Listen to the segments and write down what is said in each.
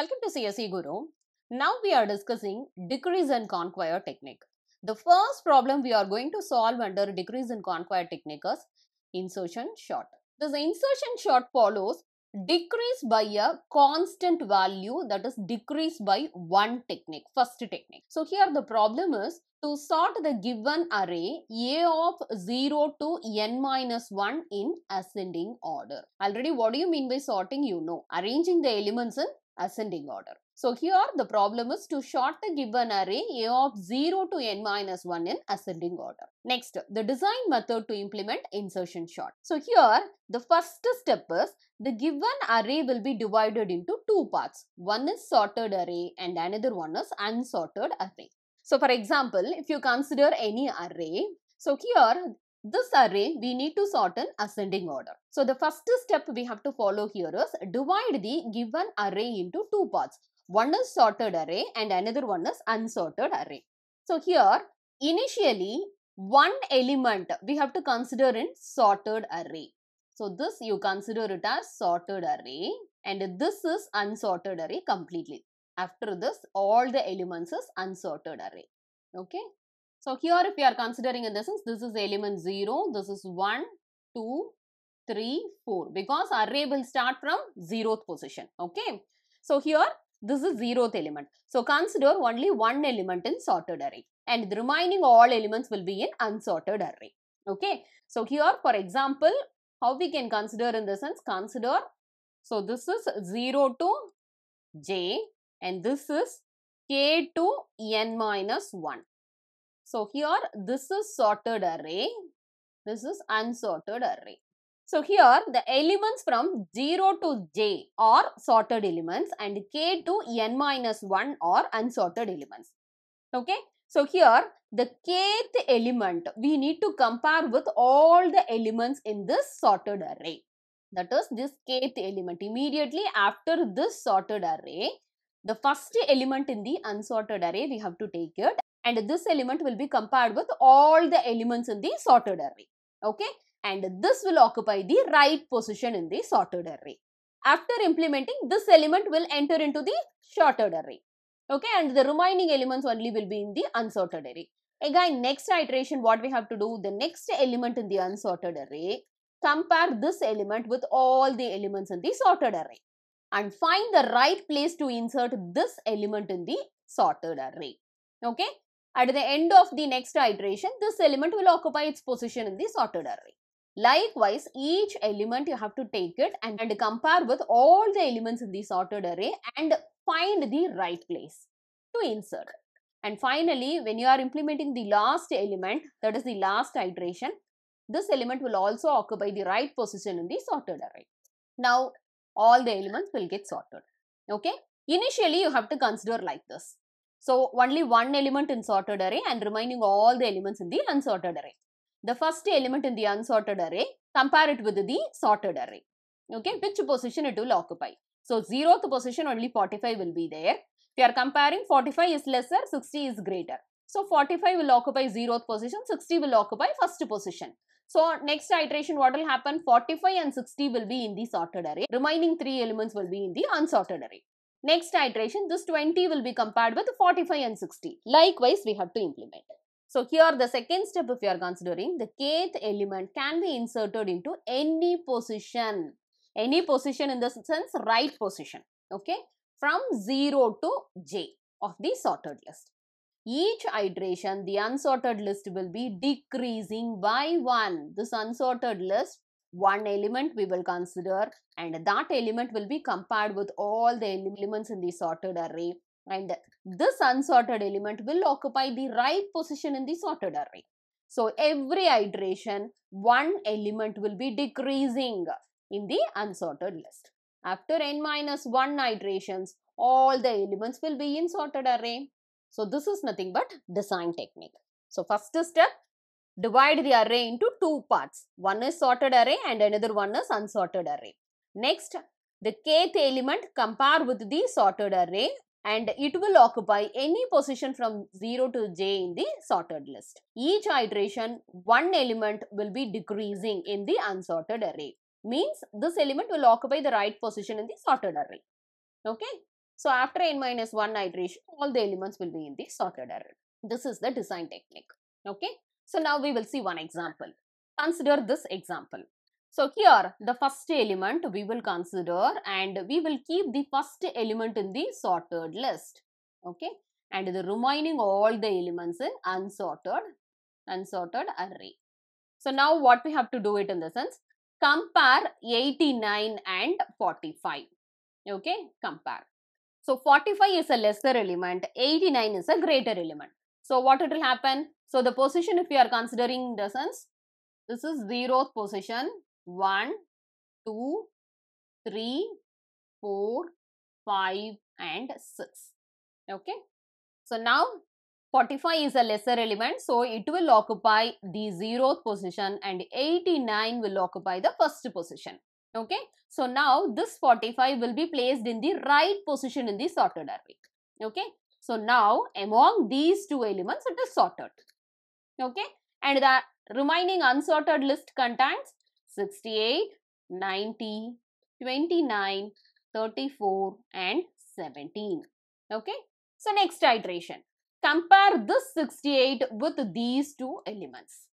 Welcome to CSE Guru. Now we are discussing decrease and conquer technique. The first problem we are going to solve under decrease and conquer technique is insertion sort. This insertion sort follows decrease by a constant value that is decrease by one technique, first technique. So here the problem is to sort the given array A of 0 to n minus 1 in ascending order. Already what do you mean by sorting? You know, arranging the elements in ascending order. So here the problem is to sort the given array A of 0 to n minus 1 in ascending order. Next, the design method to implement insertion sort. So here the first step is the given array will be divided into two parts. One is sorted array and another one is unsorted array. So for example, if you consider any array, so here this array we need to sort in ascending order. So the first step we have to follow here is divide the given array into two parts. One is sorted array and another one is unsorted array. So here initially one element we have to consider in sorted array. So this you consider it as sorted array and this is unsorted array completely. After this all the elements is unsorted array. Okay. So here if we are considering in this sense this is element 0, this is 1, 2, 3, 4 because array will start from 0th position. Okay. So here this is 0th element. So consider only one element in sorted array and the remaining all elements will be in unsorted array. Okay. So here for example how we can consider in the sense consider so this is 0 to j and this is k to n minus 1. So here this is sorted array, this is unsorted array. So here the elements from 0 to j are sorted elements and k to n minus 1 are unsorted elements. Okay. So here the kth element we need to compare with all the elements in this sorted array. That is this kth element. Immediately after this sorted array, the first element in the unsorted array we have to take it and this element will be compared with all the elements in the sorted array. Okay. And this will occupy the right position in the sorted array. After implementing, this element will enter into the sorted array. Okay. And the remaining elements only will be in the unsorted array. Again, next iteration, what we have to do, the next element in the unsorted array, compare this element with all the elements in the sorted array and find the right place to insert this element in the sorted array. Okay. At the end of the next iteration, this element will occupy its position in the sorted array. Likewise, each element you have to take it and, and compare with all the elements in the sorted array and find the right place to insert. And finally, when you are implementing the last element, that is the last iteration, this element will also occupy the right position in the sorted array. Now, all the elements will get sorted. Okay. Initially, you have to consider like this. So, only one element in sorted array and remaining all the elements in the unsorted array. The first element in the unsorted array, compare it with the sorted array. Okay, which position it will occupy. So, 0th position only 45 will be there. You are comparing 45 is lesser, 60 is greater. So, 45 will occupy 0th position, 60 will occupy first position. So, next iteration what will happen? 45 and 60 will be in the sorted array. Remaining 3 elements will be in the unsorted array. Next iteration, this 20 will be compared with 45 and 60. Likewise, we have to implement. So, here the second step if you are considering, the kth element can be inserted into any position. Any position in the sense right position. Okay. From 0 to j of the sorted list. Each iteration, the unsorted list will be decreasing by 1. This unsorted list one element we will consider and that element will be compared with all the elements in the sorted array and this unsorted element will occupy the right position in the sorted array. So every iteration one element will be decreasing in the unsorted list. After n minus 1 iterations all the elements will be in sorted array. So this is nothing but design technique. So first step divide the array into two parts. One is sorted array and another one is unsorted array. Next, the kth element compare with the sorted array and it will occupy any position from 0 to j in the sorted list. Each iteration, one element will be decreasing in the unsorted array. Means this element will occupy the right position in the sorted array. Okay. So after n minus 1 iteration, all the elements will be in the sorted array. This is the design technique. Okay. So now we will see one example. Consider this example. So here the first element we will consider and we will keep the first element in the sorted list. Okay. And the remaining all the elements in unsorted, unsorted array. So now what we have to do it in the sense compare 89 and 45. Okay. Compare. So 45 is a lesser element, 89 is a greater element. So what it will happen? So the position if we are considering sense, this is zeroth position, 1, 2, 3, 4, 5 and 6. Okay. So now 45 is a lesser element, so it will occupy the zeroth position and 89 will occupy the first position. Okay. So now this 45 will be placed in the right position in the sorted array. Okay. So now among these two elements it is sorted. Okay. And the remaining unsorted list contains 68, 90, 29, 34 and 17. Okay. So next iteration. Compare this 68 with these two elements.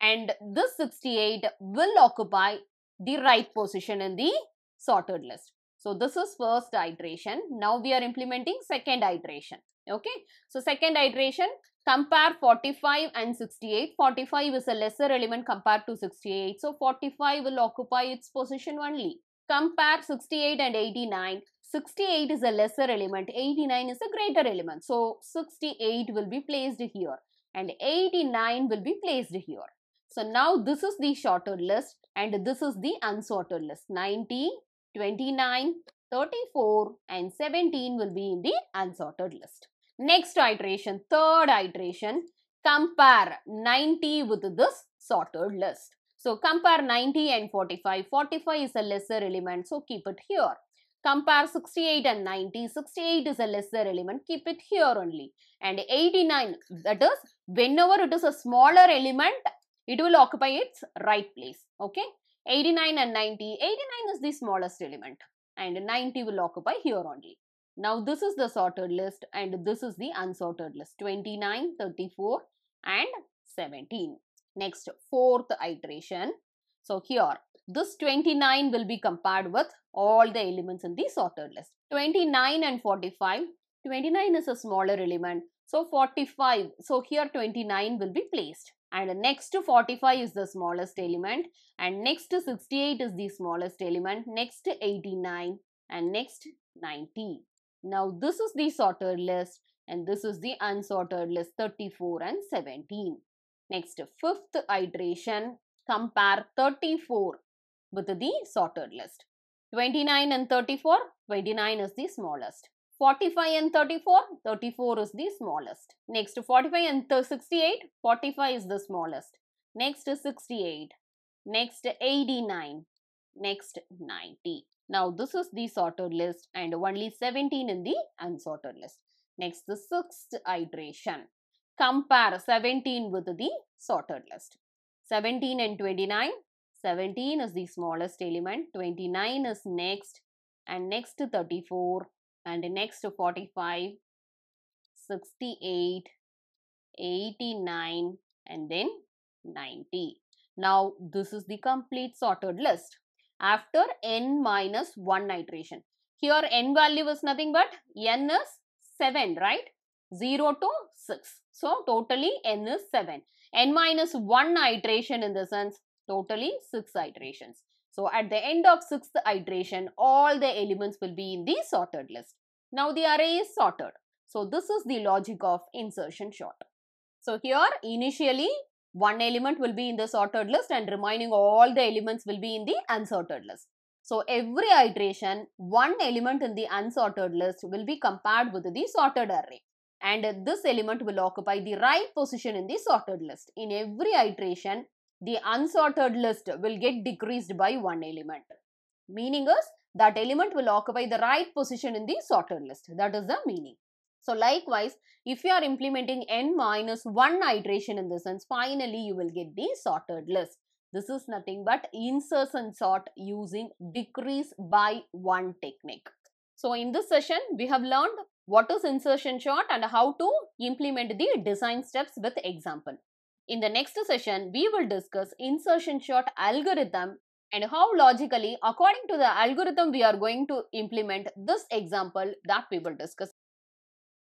And this 68 will occupy the right position in the sorted list. So this is first iteration. Now we are implementing second iteration. Okay. So second iteration compare 45 and 68. 45 is a lesser element compared to 68. So 45 will occupy its position only. Compare 68 and 89. 68 is a lesser element. 89 is a greater element. So 68 will be placed here and 89 will be placed here. So now this is the shorter list and this is the unsorted list. 90, 29, 34 and 17 will be in the unsorted list. Next iteration, third iteration, compare 90 with this sorted list. So compare 90 and 45. 45 is a lesser element, so keep it here. Compare 68 and 90. 68 is a lesser element, keep it here only. And 89, that is, whenever it is a smaller element, it will occupy its right place. Okay. 89 and 90. 89 is the smallest element and 90 will occupy here only. Now this is the sorted list and this is the unsorted list 29, 34 and 17. Next fourth iteration. So here this 29 will be compared with all the elements in the sorted list. 29 and 45. 29 is a smaller element. So 45. So here 29 will be placed and next to 45 is the smallest element. And next to 68 is the smallest element. Next to 89 and next 90 now this is the sorted list. And this is the unsorted list. 34 and 17 next fifth iteration. Compare 34 with the sorted list. 29 and 34 29 is the smallest 45 and 34, 34 is the smallest. Next 45 and 68, 45 is the smallest. Next 68. Next 89. Next 90. Now this is the sorted list and only 17 in the unsorted list. Next the sixth iteration. Compare 17 with the sorted list. 17 and 29. 17 is the smallest element. 29 is next and next 34 and next 45 68 89 and then 90 now this is the complete sorted list. After n minus 1 iteration. Here n value is nothing but n is 7 right? 0 to 6 so totally n is 7 n minus 1 iteration in the sense totally 6 iterations so at the end of sixth iteration, all the elements will be in the sorted list. Now the array is sorted. So this is the logic of insertion sort. So here initially one element will be in the sorted list and remaining all the elements will be in the unsorted list. So every iteration, one element in the unsorted list will be compared with the sorted array. And this element will occupy the right position in the sorted list. In every iteration, the unsorted list will get decreased by one element. Meaning is that element will occupy the right position in the sorted list. That is the meaning. So likewise, if you are implementing n minus 1 iteration in this sense, finally you will get the sorted list. This is nothing but insertion sort using decrease by 1 technique. So in this session, we have learned what is insertion sort and how to implement the design steps with example. In the next session, we will discuss insertion sort algorithm and how logically according to the algorithm we are going to implement this example that we will discuss.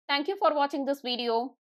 Thank you for watching this video.